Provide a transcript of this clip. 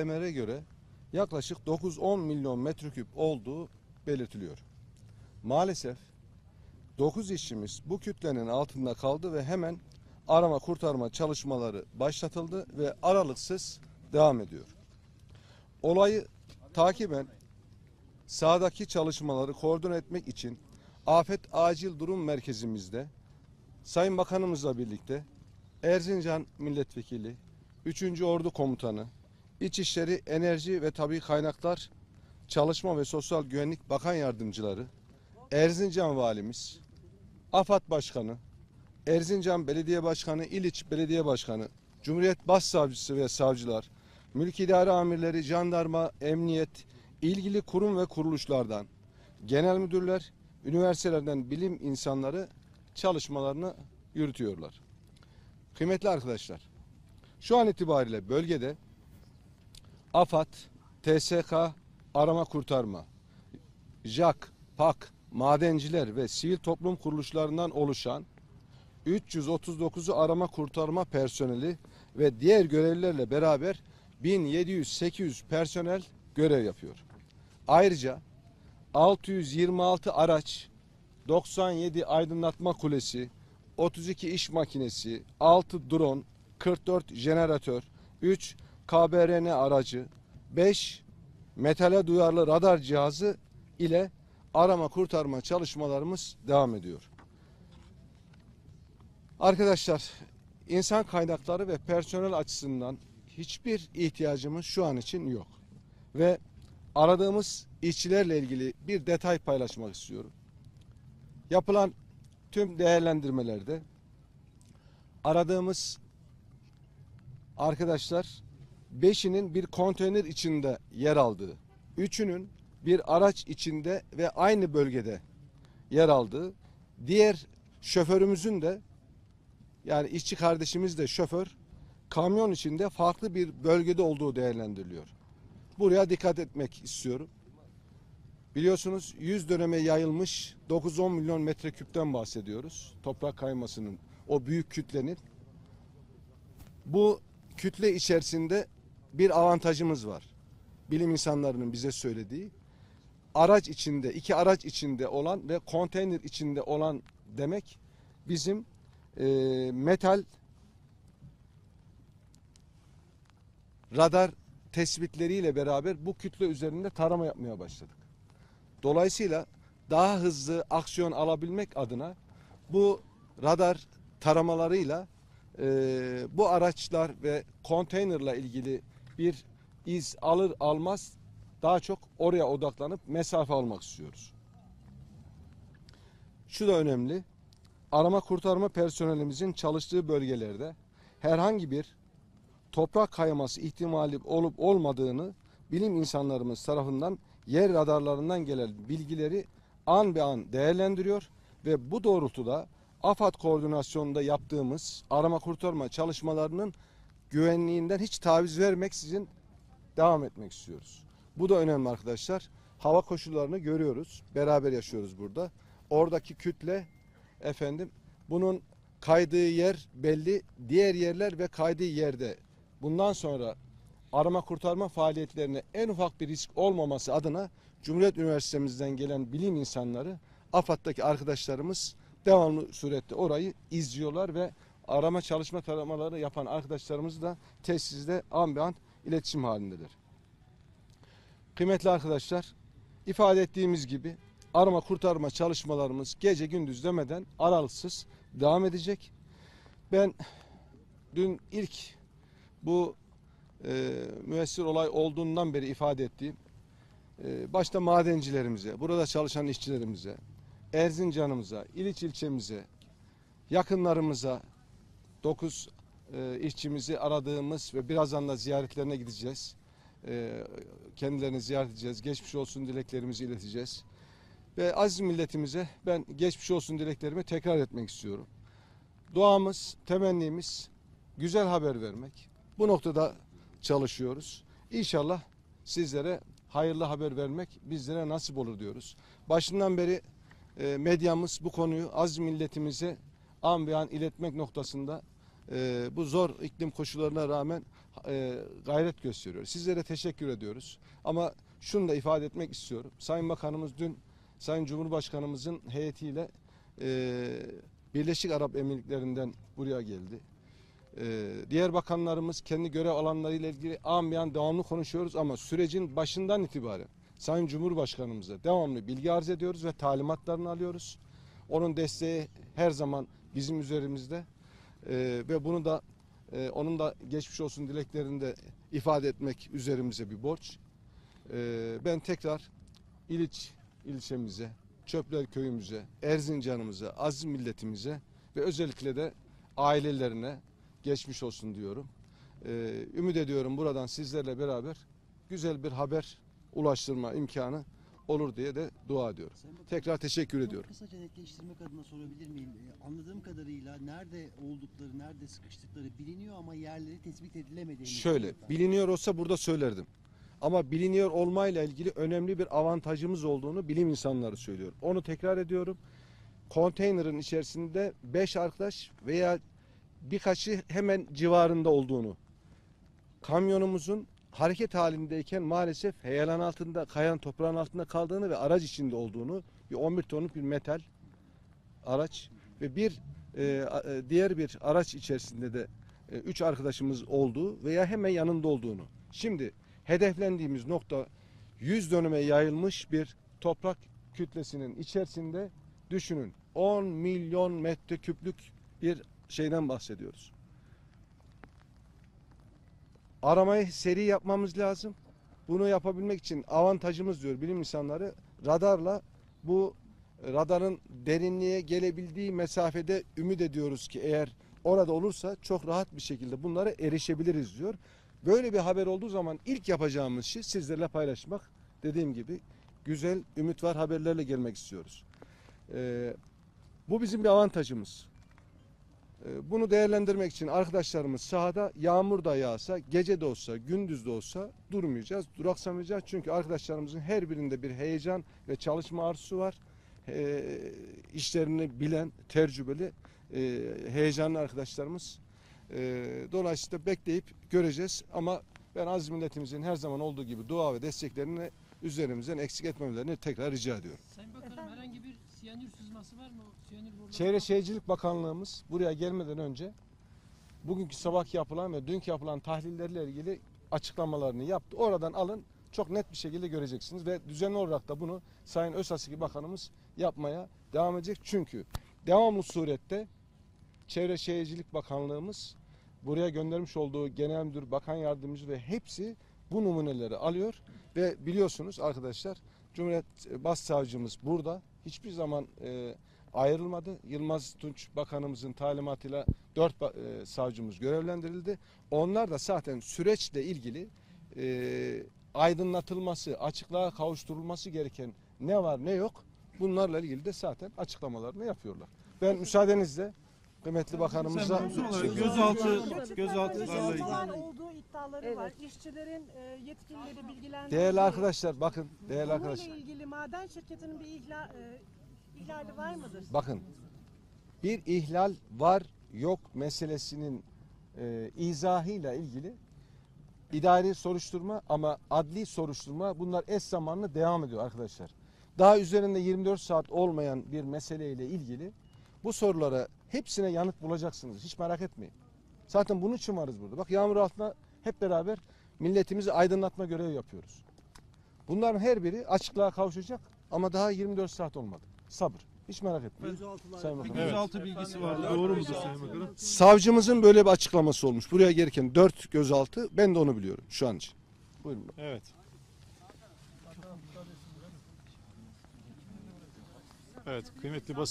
belirlemelere göre yaklaşık 9-10 milyon metreküp olduğu belirtiliyor. Maalesef 9 işçimiz bu kütlenin altında kaldı ve hemen arama kurtarma çalışmaları başlatıldı ve aralıksız devam ediyor. Olayı takiben sahadaki çalışmaları koordine etmek için Afet Acil Durum Merkezimizde Sayın Bakanımızla birlikte Erzincan Milletvekili, 3. Ordu Komutanı, İçişleri, Enerji ve Tabi Kaynaklar Çalışma ve Sosyal Güvenlik Bakan Yardımcıları, Erzincan Valimiz, AFAD Başkanı, Erzincan Belediye Başkanı, İliç Belediye Başkanı, Cumhuriyet Başsavcısı ve savcılar, mülk idare amirleri, jandarma, emniyet, ilgili kurum ve kuruluşlardan, genel müdürler, üniversitelerden bilim insanları çalışmalarını yürütüyorlar. Kıymetli arkadaşlar, şu an itibariyle bölgede AFAD, TSK, arama kurtarma, JAK, PAK, madenciler ve sivil toplum kuruluşlarından oluşan 339'u arama kurtarma personeli ve diğer görevlilerle beraber 1700-800 personel görev yapıyor. Ayrıca 626 araç, 97 aydınlatma kulesi, 32 iş makinesi, 6 drone, 44 jeneratör, 3 KBRN aracı, 5 metale duyarlı radar cihazı ile arama kurtarma çalışmalarımız devam ediyor. Arkadaşlar insan kaynakları ve personel açısından hiçbir ihtiyacımız şu an için yok. Ve aradığımız işçilerle ilgili bir detay paylaşmak istiyorum. Yapılan tüm değerlendirmelerde aradığımız arkadaşlar beşinin bir konteyner içinde yer aldığı, üçünün bir araç içinde ve aynı bölgede yer aldığı, diğer şoförümüzün de yani işçi kardeşimiz de şoför kamyon içinde farklı bir bölgede olduğu değerlendiriliyor. Buraya dikkat etmek istiyorum. Biliyorsunuz 100 döneme yayılmış 9-10 milyon metreküpten bahsediyoruz. Toprak kaymasının o büyük kütlenin. Bu kütle içerisinde bir avantajımız var. Bilim insanlarının bize söylediği araç içinde, iki araç içinde olan ve konteyner içinde olan demek bizim e, metal radar tespitleriyle beraber bu kütle üzerinde tarama yapmaya başladık. Dolayısıyla daha hızlı aksiyon alabilmek adına bu radar taramalarıyla e, bu araçlar ve konteynerla ilgili bir iz alır almaz daha çok oraya odaklanıp mesafe almak istiyoruz. Şu da önemli. Arama kurtarma personelimizin çalıştığı bölgelerde herhangi bir toprak kayması ihtimali olup olmadığını bilim insanlarımız tarafından yer radarlarından gelen bilgileri an be an değerlendiriyor ve bu doğrultuda AFAD koordinasyonunda yaptığımız arama kurtarma çalışmalarının güvenliğinden hiç taviz vermeksizin devam etmek istiyoruz. Bu da önemli arkadaşlar. Hava koşullarını görüyoruz. Beraber yaşıyoruz burada. Oradaki kütle efendim bunun kaydığı yer belli. Diğer yerler ve kaydığı yerde bundan sonra arama kurtarma faaliyetlerine en ufak bir risk olmaması adına Cumhuriyet Üniversitemizden gelen bilim insanları AFAD'daki arkadaşlarımız devamlı surette orayı izliyorlar ve arama çalışma taramaları yapan arkadaşlarımız da tesiste an be an iletişim halindedir. Kıymetli arkadaşlar, ifade ettiğimiz gibi arama kurtarma çalışmalarımız gece gündüz demeden aralıksız devam edecek. Ben dün ilk bu e, müessir olay olduğundan beri ifade ettiğim e, başta madencilerimize, burada çalışan işçilerimize, Erzincan'ımıza, İliç ilçemize, yakınlarımıza 9 e, işçimizi aradığımız ve birazdan da ziyaretlerine gideceğiz. E, kendilerini ziyaret edeceğiz. Geçmiş olsun dileklerimizi ileteceğiz. Ve aziz milletimize ben geçmiş olsun dileklerimi tekrar etmek istiyorum. Duamız, temennimiz güzel haber vermek. Bu noktada çalışıyoruz. İnşallah sizlere hayırlı haber vermek bizlere nasip olur diyoruz. Başından beri e, medyamız bu konuyu az milletimize an be an iletmek noktasında e, bu zor iklim koşullarına rağmen e, gayret gösteriyor. Sizlere teşekkür ediyoruz. Ama şunu da ifade etmek istiyorum. Sayın Bakanımız dün Sayın Cumhurbaşkanımızın heyetiyle e, Birleşik Arap Emirlikleri'nden buraya geldi. E, diğer bakanlarımız kendi görev alanlarıyla ilgili an devamlı konuşuyoruz ama sürecin başından itibaren Sayın Cumhurbaşkanımıza devamlı bilgi arz ediyoruz ve talimatlarını alıyoruz. Onun desteği her zaman bizim üzerimizde E, ve bunu da e, onun da geçmiş olsun dileklerini de ifade etmek üzerimize bir borç. E, ben tekrar İliç ilçemize, Çöpler köyümüze, Erzincan'ımıza, aziz milletimize ve özellikle de ailelerine geçmiş olsun diyorum. Ee, ümit ediyorum buradan sizlerle beraber güzel bir haber ulaştırma imkanı olur diye de dua ediyorum. Bakan, Tekrar teşekkür çok ediyorum. Kısaca netleştirmek adına sorabilir miyim? Ee, Anladığım kadarıyla nerede oldukları, nerede sıkıştıkları biliniyor ama yerleri tespit edilemediğini. Şöyle söylüyorlar. biliniyor olsa burada söylerdim. Ama biliniyor olmayla ilgili önemli bir avantajımız olduğunu bilim insanları söylüyor. Onu tekrar ediyorum. Konteynerin içerisinde 5 arkadaş veya birkaçı hemen civarında olduğunu. Kamyonumuzun hareket halindeyken maalesef heyelan altında, kayan toprağın altında kaldığını ve araç içinde olduğunu, bir 11 tonluk bir metal araç ve bir e, e, diğer bir araç içerisinde de e, üç arkadaşımız olduğu veya hemen yanında olduğunu. Şimdi hedeflendiğimiz nokta 100 dönüme yayılmış bir toprak kütlesinin içerisinde düşünün 10 milyon metreküplük bir şeyden bahsediyoruz. Aramayı seri yapmamız lazım. Bunu yapabilmek için avantajımız diyor bilim insanları radarla bu radarın derinliğe gelebildiği mesafede ümit ediyoruz ki eğer orada olursa çok rahat bir şekilde bunlara erişebiliriz diyor. Böyle bir haber olduğu zaman ilk yapacağımız şey sizlerle paylaşmak. Dediğim gibi güzel, ümit var haberlerle gelmek istiyoruz. Ee, bu bizim bir avantajımız. Ee, bunu değerlendirmek için arkadaşlarımız sahada yağmur da yağsa, gece de olsa, gündüz de olsa durmayacağız, duraksamayacağız. Çünkü arkadaşlarımızın her birinde bir heyecan ve çalışma arzusu var. Ee, işlerini bilen, tecrübeli, e, heyecanlı arkadaşlarımız. Ee, dolayısıyla bekleyip göreceğiz ama ben aziz milletimizin her zaman olduğu gibi dua ve desteklerini üzerimizden eksik etmemelerini tekrar rica ediyorum. Sayın Bakanım herhangi bir siyanür sızması var mı? Siyanür boruları Çevre Şehircilik Bakanlığımız buraya gelmeden önce bugünkü sabah yapılan ve dünkü yapılan tahlillerle ilgili açıklamalarını yaptı. Oradan alın çok net bir şekilde göreceksiniz ve düzenli olarak da bunu Sayın Özasiki Bakanımız yapmaya devam edecek. Çünkü devamlı surette Çevre Şehircilik Bakanlığımız buraya göndermiş olduğu genel müdür, bakan yardımcısı ve hepsi bu numuneleri alıyor ve biliyorsunuz arkadaşlar Cumhuriyet Başsavcımız burada hiçbir zaman e, ayrılmadı. Yılmaz Tunç Bakanımızın talimatıyla dört e, savcımız görevlendirildi. Onlar da zaten süreçle ilgili e, aydınlatılması, açıklığa kavuşturulması gereken ne var ne yok bunlarla ilgili de zaten açıklamalarını yapıyorlar. Ben müsaadenizle kıymetli bakanımıza gözaltı gözaltılarla Gözaltılar ilgili. olduğu iddiaları var. İşçilerin e, yetkilileri bilgilendirildi. değerli arkadaşlar bakın değerli arkadaşlar ilgili maden şirketinin bir ihla, e, ihlali var mıdır? bakın bir ihlal var yok meselesinin e, izahıyla ilgili idari soruşturma ama adli soruşturma bunlar eş zamanlı devam ediyor arkadaşlar. Daha üzerinde 24 saat olmayan bir meseleyle ilgili bu sorulara hepsine yanıt bulacaksınız. Hiç merak etmeyin. Zaten bunun için varız burada. Bak yağmur altında hep beraber milletimizi aydınlatma görevi yapıyoruz. Bunların her biri açıklığa kavuşacak ama daha 24 saat olmadı. Sabır. Hiç merak etmeyin. Sayın Bir Bakanım. gözaltı bilgisi vardı. Doğru mudur Sayın Bakanım? Savcımızın böyle bir açıklaması olmuş. Buraya gelirken 4 gözaltı. Ben de onu biliyorum şu an için. Buyurun. Evet. Evet kıymetli basın